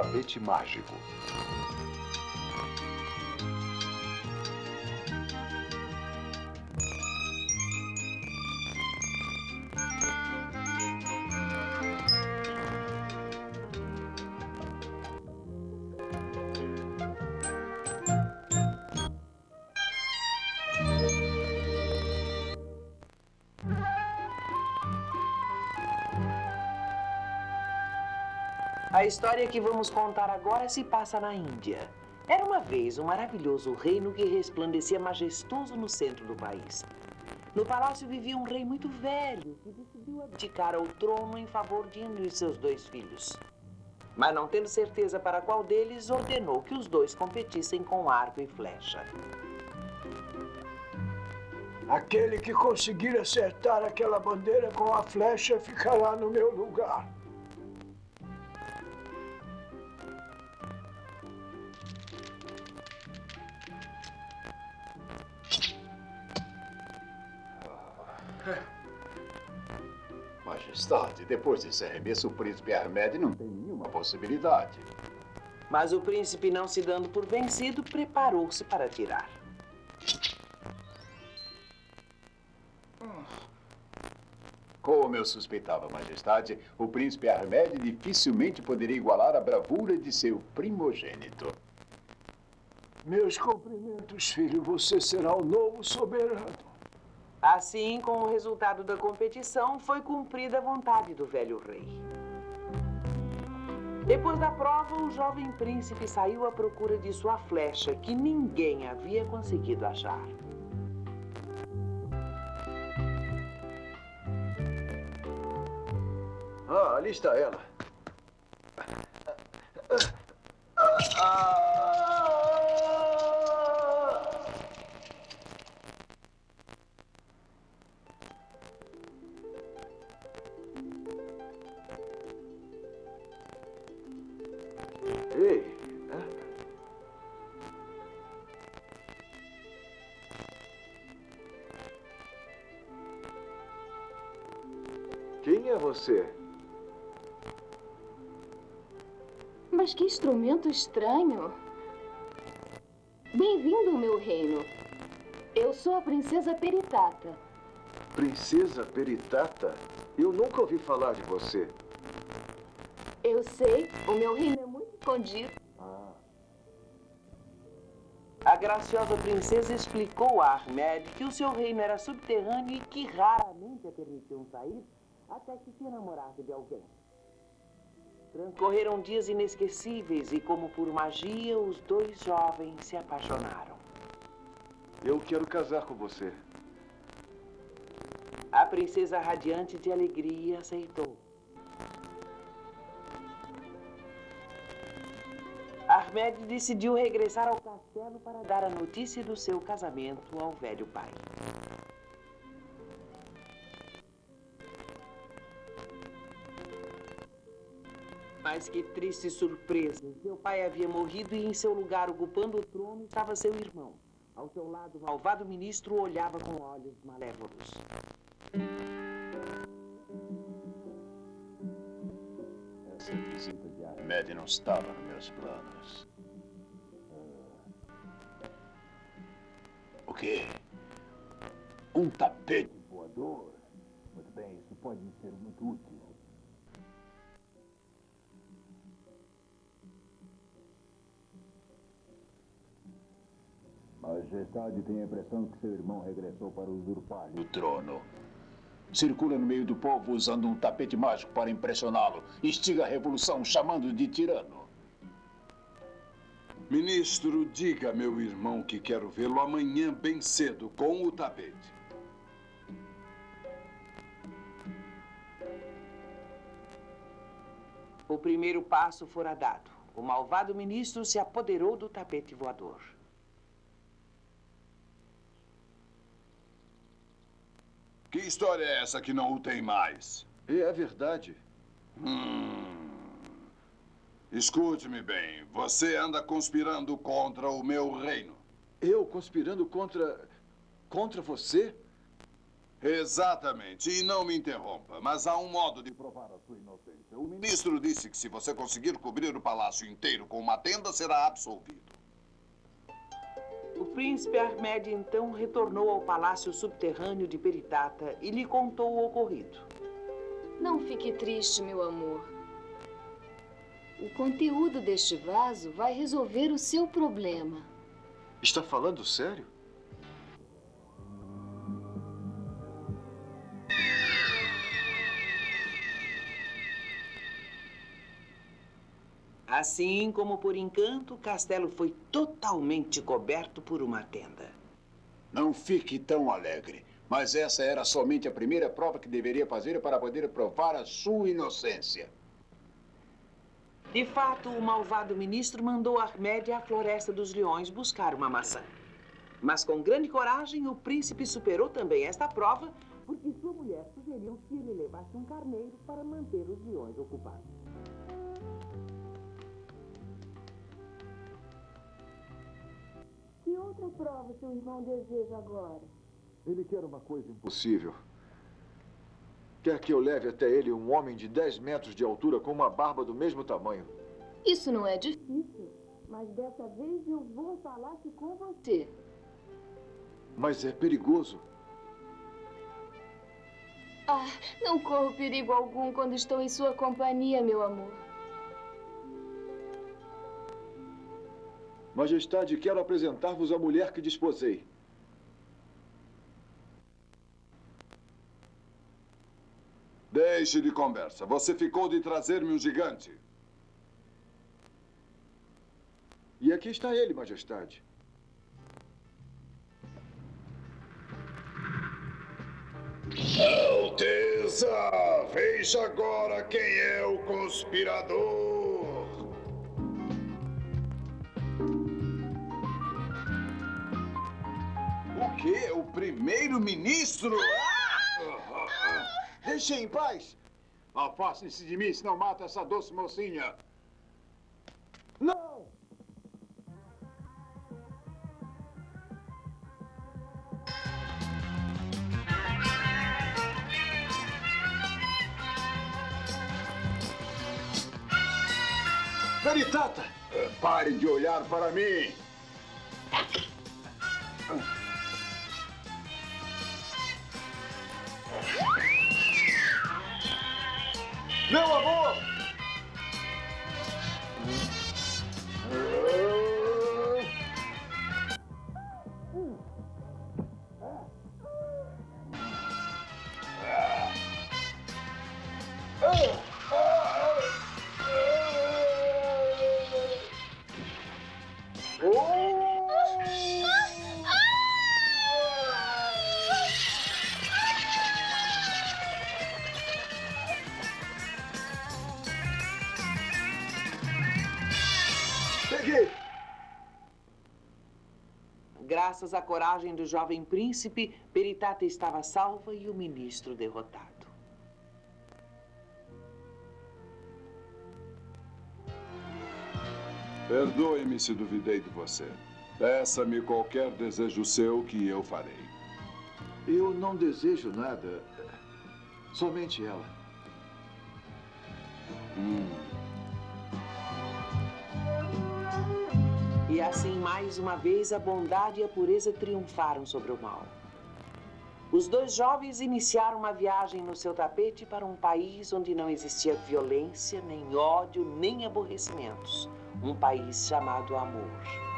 tapete mágico. A história que vamos contar agora se passa na Índia. Era uma vez um maravilhoso reino que resplandecia majestoso no centro do país. No palácio vivia um rei muito velho que decidiu abdicar ao trono em favor de um de seus dois filhos. Mas não tendo certeza para qual deles, ordenou que os dois competissem com arco e flecha. Aquele que conseguir acertar aquela bandeira com a flecha ficará no meu lugar. Majestade, depois desse arremesso, o príncipe Ahmed não tem nenhuma possibilidade. Mas o príncipe, não se dando por vencido, preparou-se para atirar. Como eu suspeitava, Majestade, o príncipe Ahmed dificilmente poderia igualar a bravura de seu primogênito. Meus cumprimentos, filho. Você será o novo soberano. Assim, com o resultado da competição, foi cumprida a vontade do velho rei. Depois da prova, o jovem príncipe saiu à procura de sua flecha, que ninguém havia conseguido achar. Ah, ali está ela. Ei, você? Mas que instrumento estranho. Bem-vindo ao meu reino. Eu sou a princesa Peritata. Princesa Peritata? Eu nunca ouvi falar de você. Eu sei, o meu reino é muito escondido. A graciosa princesa explicou a Ahmed que o seu reino era subterrâneo e que raramente a permitiam sair até que se enamorasse de alguém. Transcorreram dias inesquecíveis e, como por magia, os dois jovens se apaixonaram. Eu quero casar com você. A princesa, radiante de alegria, aceitou. Ahmed decidiu regressar ao castelo para dar a notícia do seu casamento ao velho pai. Mas que triste surpresa! Seu pai havia morrido e em seu lugar, ocupando o trono, estava seu irmão. Ao seu lado, o malvado ministro olhava com olhos malévolos. Essa visita de Ahmed não estava nos meus planos. O quê? Um tapete voador? Muito bem, isso pode me ser muito útil. Majestade tem a impressão que seu irmão regressou para usurpar o trono. Circula no meio do povo usando um tapete mágico para impressioná-lo. Instiga a revolução chamando de tirano. Ministro, diga a meu irmão que quero vê-lo amanhã bem cedo com o tapete. O primeiro passo fora dado. O malvado ministro se apoderou do tapete voador. Que história é essa que não o tem mais? É a verdade. Hum. Escute-me bem. Você anda conspirando contra o meu reino. Eu conspirando contra. contra você? Exatamente. E não me interrompa, mas há um modo de provar a sua inocência. O ministro disse que se você conseguir cobrir o palácio inteiro com uma tenda, será absolvido. O príncipe Ahmed então retornou ao palácio subterrâneo de Peritata e lhe contou o ocorrido. Não fique triste, meu amor. O conteúdo deste vaso vai resolver o seu problema. Está falando sério? Assim como por encanto, o castelo foi totalmente coberto por uma tenda. Não fique tão alegre. Mas essa era somente a primeira prova que deveria fazer para poder provar a sua inocência. De fato, o malvado ministro mandou Ahmed à Floresta dos Leões buscar uma maçã. Mas com grande coragem, o príncipe superou também esta prova, porque sua mulher sugeriu que ele levasse um carneiro para manter os leões ocupados. Outra prova seu irmão deseja agora? Ele quer uma coisa impossível. Quer que eu leve até ele um homem de 10 metros de altura com uma barba do mesmo tamanho. Isso não é difícil, mas dessa vez eu vou falar com você. Mas é perigoso. Ah, não corro perigo algum quando estou em sua companhia, meu amor. Majestade, quero apresentar-vos a mulher que desposei. Deixe de conversa. Você ficou de trazer-me um gigante. E aqui está ele, Majestade. Alteza, veja agora quem é o conspirador. Quê? O primeiro-ministro? Deixe em paz. Afaste-se de mim, senão mata essa doce mocinha. Não! Peritata! Pare de olhar para mim. Meu amor! Graças à coragem do jovem príncipe, Peritata estava salva e o ministro derrotado. Perdoe-me se duvidei de você. Peça-me qualquer desejo seu que eu farei. Eu não desejo nada. Somente ela. E assim, mais uma vez, a bondade e a pureza triunfaram sobre o mal. Os dois jovens iniciaram uma viagem no seu tapete para um país onde não existia violência, nem ódio, nem aborrecimentos. Um país chamado amor.